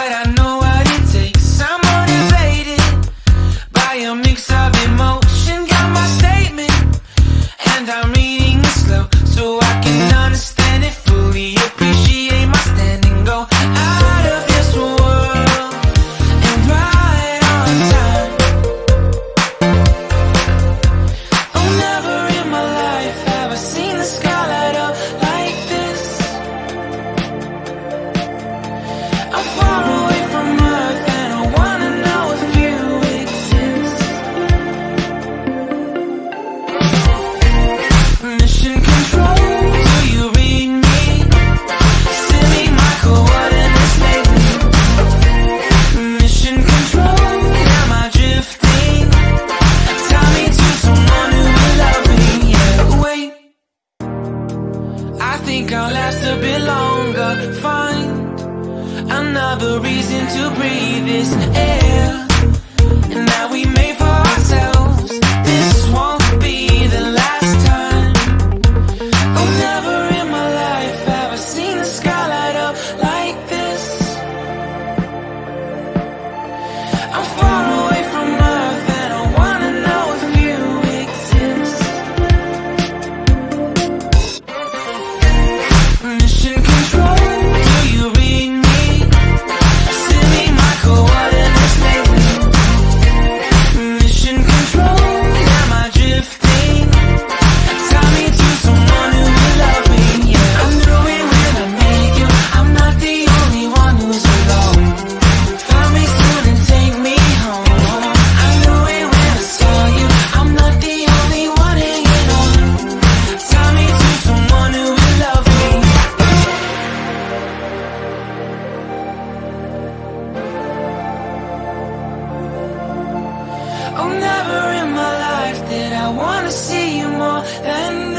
but I know bit longer. Find another reason to breathe this air. I wanna see you more than